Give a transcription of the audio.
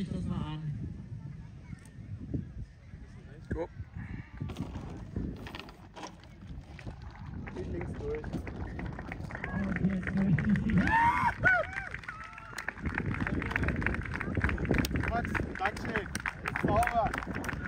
sich das mal an. Go. Geht links durch. Okay, jetzt möchte ich dich. Quatsch, ganz schnell. Jetzt vorwärts.